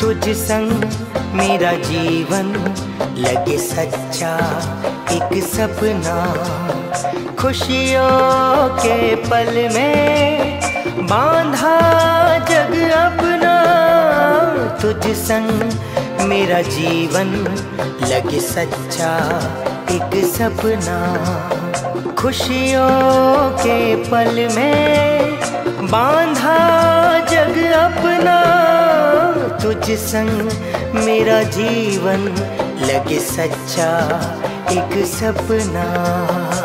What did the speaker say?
तुझ संग मेरा जीवन लगे सच्चा एक सपना। खुशियों के पल में बांधा जग अपना। तुझ संग मेरा जीवन लगे सच्चा एक सपना। खुशियों के पल में बांधा जग अपना तुझ संग मेरा जीवन लगे सच्चा एक सपना।